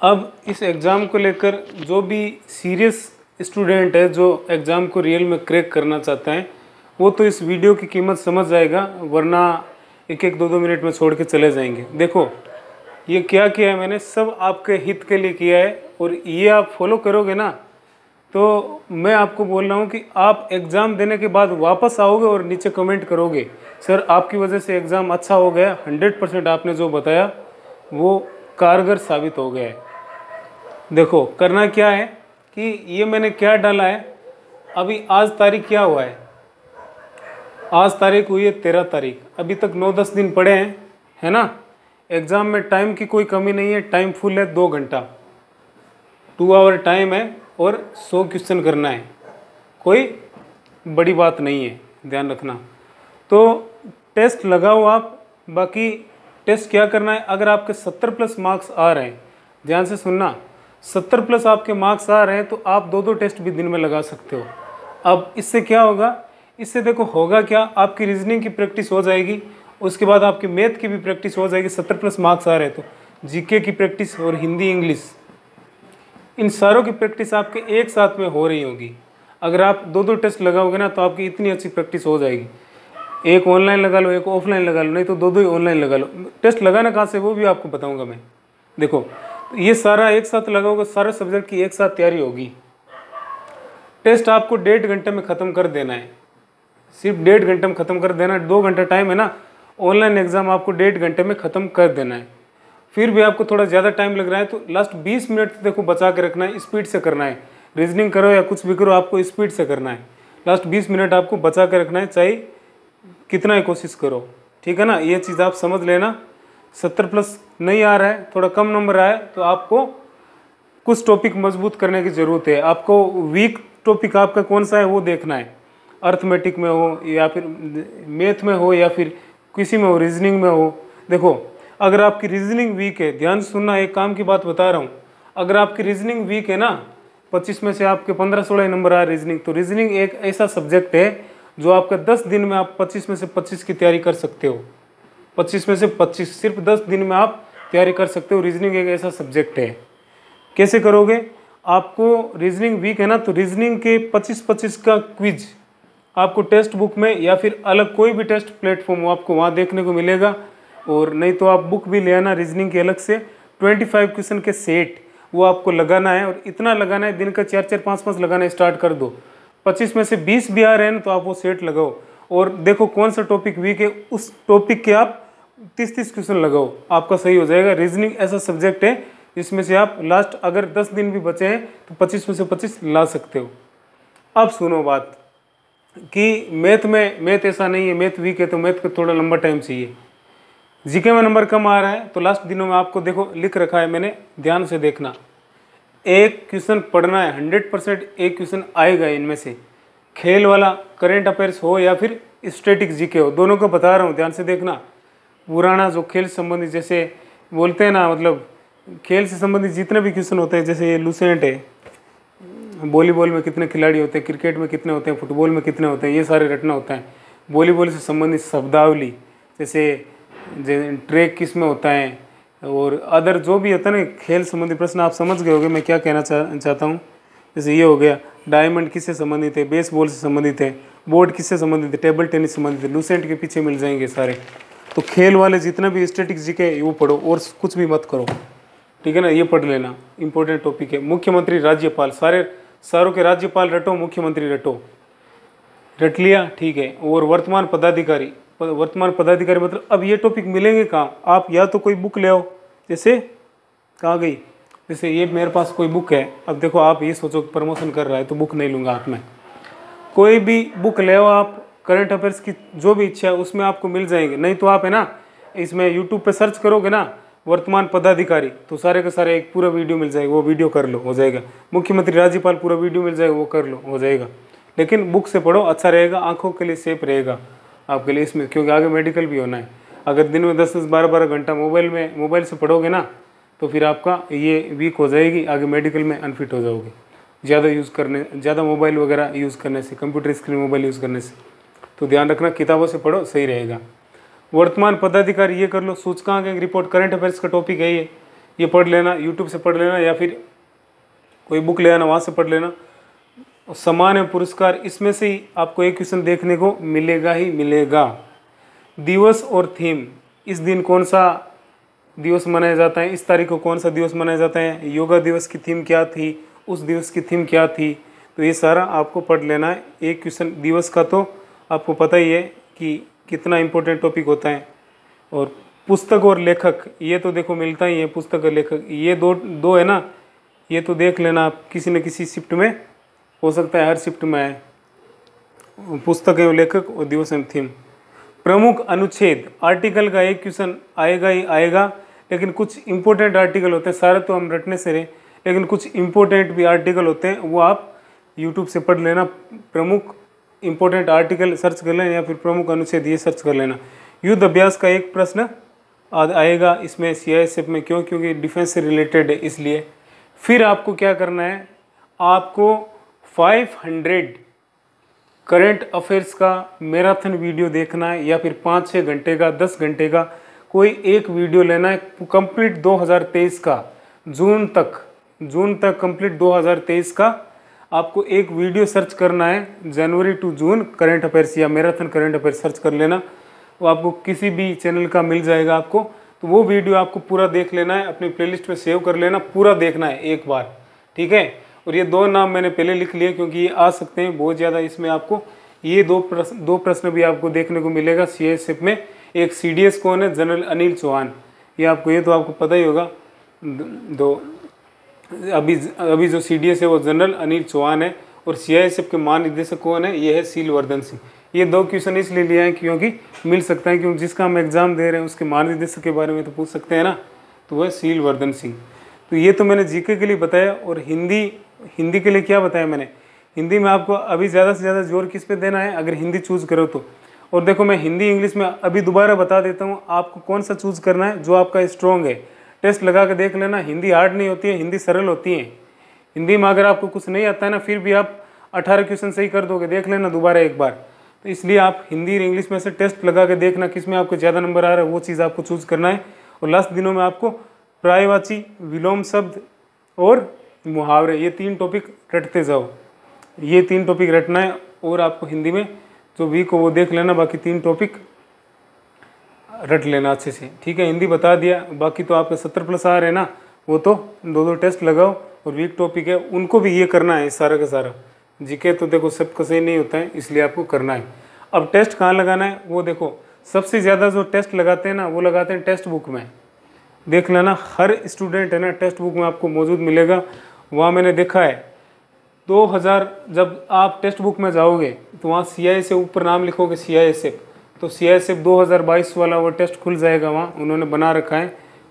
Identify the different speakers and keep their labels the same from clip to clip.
Speaker 1: अब इस एग्ज़ाम को लेकर जो भी सीरियस स्टूडेंट है, जो एग्ज़ाम को रियल में क्रैक करना चाहता है, वो तो इस वीडियो की कीमत समझ जाएगा, वरना एक एक दो दो मिनट में छोड़ के चले जाएँगे। देखो, ये क्या किया है मैंने, सब आपके हित के लिए किया है, और ये आप फॉलो करोगे ना तो मैं आपको बोल रहा हूँ कि आप एग्ज़ाम देने के बाद वापस आओगे और नीचे कमेंट करोगे। सर, आपकी वजह से एग्ज़ाम अच्छा हो गया हंड्रेड परसेंट आपने जो बताया, वो कारगर साबित हो गया है। देखो, करना क्या है कि ये मैंने क्या डाला है? अभी आज तारीख क्या हुआ है? आज तारीख हुई है तेरह तारीख। अभी तक नौ दस दिन पड़े हैं, है ना? एग्ज़ाम में टाइम की कोई कमी नहीं है टाइम फुल है दो घंटा। टू आवर टाइम है और सौ क्वेश्चन करना है। कोई बड़ी बात नहीं है, ध्यान रखना। तो टेस्ट लगाओ आप, बाकी टेस्ट क्या करना है? अगर आपके सत्तर प्लस मार्क्स आ रहे हैं, ध्यान से सुनना। सत्तर प्लस आपके मार्क्स आ रहे हैं तो आप दो दो टेस्ट भी दिन में लगा सकते हो। अब इससे क्या होगा? इससे देखो होगा क्या? आपकी रीजनिंग की प्रैक्टिस हो जाएगी, उसके बाद आपकी मैथ की भी प्रैक्टिस हो जाएगी, सत्तर प्लस मार्क्स आ रहे हैं तो। जीके की प्रैक्टिस और हिंदी इंग्लिश इन सारों की प्रैक्टिस आपके एक साथ में हो रही होगी। अगर आप दो दो टेस्ट लगाओगे ना तो आपकी इतनी अच्छी प्रैक्टिस हो जाएगी। एक ऑनलाइन लगा लो, एक ऑफलाइन लगा लो, नहीं तो दो दो ही ऑनलाइन लगा लो। टेस्ट लगाना कहाँ से वो भी आपको बताऊँगा मैं। देखो ये सारा एक साथ लगाओगे, सारे सब्जेक्ट की एक साथ तैयारी होगी। टेस्ट आपको डेढ़ घंटे में ख़त्म कर देना है। सिर्फ़ डेढ़ घंटे में ख़त्म कर देना है, दो घंटा टाइम है ना ऑनलाइन एग्ज़ाम आपको डेढ़ घंटे में ख़त्म कर देना है। फिर भी आपको थोड़ा ज़्यादा टाइम लग रहा है तो लास्ट बीस मिनट देखो बचा के रखना है स्पीड से करना है। रीजनिंग करो या कुछ भी करो, आपको स्पीड से करना है। लास्ट बीस मिनट आपको बचा के रखना है, चाहे कितना ही कोशिश करो। ठीक है ना? ये चीज़ आप समझ लेना। सत्तर प्लस नहीं आ रहा है, थोड़ा कम नंबर आए तो आपको कुछ टॉपिक मज़बूत करने की ज़रूरत है। आपको वीक टॉपिक आपका कौन सा है, वो देखना है। अर्थमेटिक में हो, या फिर मैथ में हो, या फिर किसी में हो रीजनिंग में हो। देखो, अगर आपकी रीजनिंग वीक है, ध्यान सुनना, एक काम की बात बता रहा हूँ। अगर आपकी रीजनिंग वीक है ना, पच्चीस में से आपके पंद्रह सोलह नंबर आ रीजनिंग तो रीजनिंग एक ऐसा सब्जेक्ट है, जो आपका दस दिन में आप पच्चीस में से पच्चीस की तैयारी कर सकते हो। पच्चीस में से पच्चीस, सिर्फ़ दस दिन में आप तैयारी कर सकते हो। रीजनिंग एक ऐसा सब्जेक्ट है। कैसे करोगे? आपको रीजनिंग वीक है ना तो रीजनिंग के पच्चीस पच्चीस का क्विज आपको टेस्ट बुक में या फिर अलग कोई भी टेस्ट प्लेटफॉर्म हो, आपको वहाँ देखने को मिलेगा। और नहीं तो आप बुक भी ले आना रीजनिंग के अलग से। ट्वेंटी फाइव क्वेश्चन के सेट वो आपको लगाना है और इतना लगाना है, दिन का चार चार, पाँच पाँच लगाना स्टार्ट कर दो। पच्चीस में से बीस भी आ रहे हैं तो आप वो सेट लगाओ। और देखो कौन सा टॉपिक वीक है, उस टॉपिक के आप तीस तीस क्वेश्चन लगाओ, आपका सही हो जाएगा। रीजनिंग ऐसा सब्जेक्ट है जिसमें से आप लास्ट अगर दस दिन भी बचे हैं तो पच्चीस में से पच्चीस ला सकते हो। अब सुनो बात, कि मैथ में मैथ ऐसा नहीं है मैथ वीक है तो मैथ को थोड़ा लंबा टाइम चाहिए। जीके में नंबर कम आ रहा है तो लास्ट दिनों में आपको देखो, लिख रखा है मैंने, ध्यान से देखना। एक क्वेश्चन पढ़ना है हंड्रेड परसेंट एक क्वेश्चन आएगा इनमें से। खेल वाला करेंट अफेयर्स हो या फिर स्टेटिक जीके हो, दोनों को बता रहा हूँ, ध्यान से देखना। पुराना जो खेल संबंधी जैसे बोलते हैं ना मतलब खेल से संबंधित जितने भी क्वेश्चन होते हैं, जैसे ये लूसेंट है, वॉलीबॉल में कितने खिलाड़ी होते हैं, क्रिकेट में कितने होते हैं, फुटबॉल में कितने होते हैं, ये सारे रटना होता है। वॉलीबॉल से संबंधित शब्दावली, जैसे ट्रैक किसमें होता है, और अदर जो भी होता है ना, खेल संबंधी प्रश्न, आप समझ गए होगे मैं क्या कहना चाह चाहता हूँ। जैसे ये हो गया, डायमंड किससे संबंधित है, बेसबॉल से संबंधित है, बोर्ड किससे संबंधित है, टेबल टेनिस संबंधित है, लूसेंट के पीछे मिल जाएँगे सारे। तो खेल वाले जितने भी स्टेटिक जीके वो पढ़ो और कुछ भी मत करो। ठीक है ना? ये पढ़ लेना। इंपॉर्टेंट टॉपिक है। मुख्यमंत्री राज्यपाल, सारे सारों के राज्यपाल रटो, मुख्यमंत्री रटो। रट लिया ठीक है। और वर्तमान पदाधिकारी वर्तमान पदाधिकारी मतलब अब ये टॉपिक मिलेंगे कहाँ? आप या तो कोई बुक ले आओ। जैसे, कहाँ गई? जैसे ये मेरे पास कोई बुक है। अब देखो, आप ये सोचो प्रमोशन कर रहा है तो बुक नहीं लूँगा हाथ में। कोई भी बुक ले आओ आप करंट अफेयर्स की जो भी इच्छा है, उसमें आपको मिल जाएँगे। नहीं तो आप है ना, इसमें यूट्यूब पे सर्च करोगे ना, वर्तमान पदाधिकारी तो सारे के सारे एक पूरा वीडियो मिल जाएगा, वो वीडियो कर लो, हो जाएगा। मुख्यमंत्री राज्यपाल पूरा वीडियो मिल जाएगा, वो कर लो, हो जाएगा। लेकिन बुक से पढ़ो अच्छा रहेगा, आँखों के लिए सेफ़ रहेगा आपके लिए इसमें, क्योंकि आगे मेडिकल भी होना है। अगर दिन में दस दस बारह बारह घंटा मोबाइल में, मोबाइल से पढ़ोगे ना तो फिर आपका ये वीक हो जाएगी, आगे मेडिकल में अनफिट हो जाओगे। ज़्यादा यूज़ करने, ज़्यादा मोबाइल वगैरह यूज़ करने से कंप्यूटर स्क्रीन मोबाइल यूज़ करने से। तो ध्यान रखना, किताबों से पढ़ो, सही रहेगा। वर्तमान पदाधिकारी ये कर लो, सूचकांक एक रिपोर्ट करंट अफेयर्स का टॉपिक है ये। ये पढ़ लेना यूट्यूब से पढ़ लेना, या फिर कोई बुक ले आना, वहाँ से पढ़ लेना। समान पुरस्कार, इसमें से ही आपको एक क्वेश्चन देखने को मिलेगा ही मिलेगा। दिवस और थीम इस दिन कौन सा दिवस मनाया जाता है, इस तारीख को कौन सा दिवस मनाया जाता है, योगा दिवस की थीम क्या थी, उस दिवस की थीम क्या थी तो ये सारा आपको पढ़ लेना है। एक क्वेश्चन दिवस का तो आपको पता ही है कि कितना इम्पोर्टेंट टॉपिक होता है। और पुस्तक और लेखक, ये तो देखो मिलता ही है, पुस्तक और लेखक। ये दो दो है ना, ये तो देख लेना आप, किसी न किसी शिफ्ट में। हो सकता है हर शिफ्ट में आए। पुस्तक एवं लेखक और दिवस एवं थीम प्रमुख अनुच्छेद आर्टिकल का एक क्वेश्चन आएगा ही आएगा, लेकिन कुछ इम्पोर्टेंट आर्टिकल होते हैं, सारे तो हम रटने से रहे, लेकिन कुछ इंपॉर्टेंट भी आर्टिकल होते हैं, वो आप यूट्यूब से पढ़ लेना प्रमुख। इंपॉर्टेंट आर्टिकल सर्च कर लेना या फिर प्रमुख अनुच्छेद ये सर्च कर लेना। युद्ध अभ्यास का एक प्रश्न आएगा इसमें सीआईएसएफ में क्यों? क्योंकि डिफेंस से रिलेटेड है इसलिए। फिर आपको क्या करना है? आपको 500 करंट अफेयर्स का मैराथन वीडियो देखना है या फिर पाँच छः घंटे का, दस घंटे का, कोई एक वीडियो लेना है कंप्लीट 2023 का, जून तक जून तक कंप्लीट 2023 का आपको एक वीडियो सर्च करना है, January to June current affairs या मैराथन करंट अफेयर्स सर्च कर लेना। वो आपको किसी भी चैनल का मिल जाएगा आपको। तो वो वीडियो आपको पूरा देख लेना है, अपनी प्लेलिस्ट में सेव कर लेना, पूरा देखना है एक बार, ठीक है? और ये दो नाम मैंने पहले लिख लिए, क्योंकि ये आ सकते हैं बहुत ज़्यादा इसमें आपको। ये दो प्रश्न दो प्रश्न भी आपको देखने को मिलेगा सी में। एक सीडीएस कौन है? जनरल अनिल चौहान ये आपको, ये तो आपको पता ही होगा। दो अभी अभी जो सी डी है वो जनरल अनिल चौहान है और सीआईएसएफ के महानिदेशक कौन है, ये है सील वर्धन सिंह। ये दो क्वेश्चन इसलिए लिया है क्योंकि मिल सकता है क्योंकि जिसका हम एग्ज़ाम दे रहे हैं, उसके महानिदेशक के बारे में तो पूछ सकते हैं ना तो वह सील वर्धन सिंह। तो ये तो मैंने जीके के लिए बताया और हिंदी हिंदी के लिए क्या बताया मैंने? हिंदी में आपको अभी ज़्यादा से ज़्यादा ज़ोर किस पे देना है? अगर हिंदी चूज़ करो तो। और देखो मैं हिंदी इंग्लिश में अभी दोबारा बता देता हूँ, आपको कौन सा चूज़ करना है जो आपका स्ट्रॉन्ग है। टेस्ट लगा के देख लेना। हिंदी हार्ड नहीं होती है, हिंदी सरल होती है। हिंदी में अगर आपको कुछ नहीं आता है ना, फिर भी आप अठारह क्वेश्चन सही कर दोगे। देख लेना दोबारा एक बार। तो इसलिए आप हिंदी और इंग्लिश में से टेस्ट लगा के देखना किसमें आपको ज़्यादा नंबर आ रहा है, वो चीज़ आपको चूज़ करना है। और लास्ट दिनों में आपको प्रायवाची विलोम शब्द और मुहावरे, ये तीन टॉपिक रटते जाओ। ये तीन टॉपिक रटना है और आपको हिंदी में जो वीक हो वो देख लेना, बाकी तीन टॉपिक रट लेना अच्छे से। ठीक है, हिंदी बता दिया, बाकी तो आपके सत्तर प्लस आ रहे हैं ना, वो तो दो दो टेस्ट लगाओ, और वीक टॉपिक है, उनको भी ये करना है, सारा का सारा। जीके तो देखो, सबका सही नहीं होता है, इसलिए आपको करना है। अब टेस्ट कहाँ लगाना है, वो देखो, सबसे ज़्यादा जो टेस्ट लगाते हैं ना, वो लगाते हैं टेक्स्ट बुक में। देख लेना, हर स्टूडेंट है ना टेक्स्ट बुक में आपको मौजूद मिलेगा। वहाँ मैंने देखा है 2000 जब आप टेस्ट बुक में जाओगे तो वहाँ सी से ऊपर नाम लिखोगे सी आई तो सी आई एस एफ़ दो हज़ार बाईस वाला वो टेस्ट खुल जाएगा वहाँ। उन्होंने बना रखा है।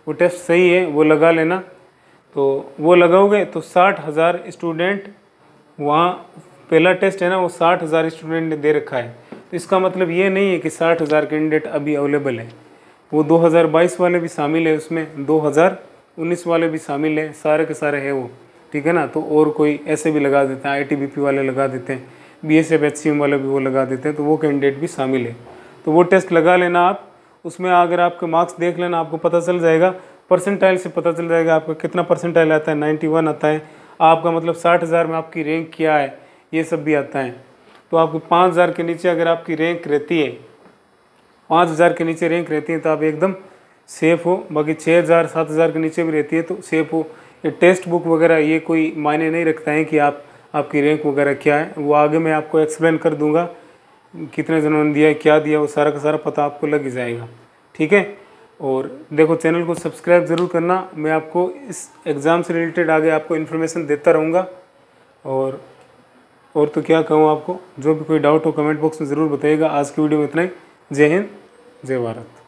Speaker 1: वो टेस्ट सही है, वो लगा लेना। तो वो लगाओगे तो साठ हज़ार स्टूडेंट वहाँ, पहला टेस्ट है ना, वो साठ हज़ार स्टूडेंट ने दे रखा है। तो इसका मतलब ये नहीं है कि साठ हज़ार कैंडिडेट अभी अवेलेबल है। वो 2022 वाले भी शामिल है उसमें 2019 वाले भी शामिल है, सारे के सारे है वो। ठीक है ना? तो और कोई ऐसे भी लगा देते हैं ITBP वाले लगा देते हैं B S F H C M वाले भी वो लगा देते हैं तो वो कैंडिडेट भी शामिल है। तो वो टेस्ट लगा लेना आप। उसमें अगर आपके मार्क्स देख लेना, आपको पता चल जाएगा। परसेंटाइल से पता चल जाएगा आपका कितना परसेंटाइल आता है नाइन्टी वन आता है। आपका मतलब साठ हज़ार में आपकी रैंक क्या है, ये सब भी आता है। तो आपको पाँच हज़ार के नीचे अगर आपकी रैंक रहती है, पाँच हज़ार के नीचे रैंक रहती है तो आप एकदम सेफ़ हो। बाकी छः हज़ार, सात हज़ार के नीचे भी रहती है तो सेफ़ हो। ये टेस्ट बुक वगैरह, ये कोई मायने नहीं रखता है कि आप, आपकी रैंक वगैरह क्या है। वो आगे मैं आपको एक्सप्लेन कर दूँगा। कितने जनों ने दिया, क्या दिया, वो सारा का सारा पता आपको लग ही जाएगा। ठीक है? और देखो, चैनल को सब्सक्राइब ज़रूर करना। मैं आपको इस एग्ज़ाम से रिलेटेड आगे आपको इन्फॉर्मेशन देता रहूँगा। और और तो क्या कहूँ आपको? जो भी कोई डाउट हो, कमेंट बॉक्स में ज़रूर बताइएगा। आज की वीडियो में इतना ही। जय हिंद, जय भारत।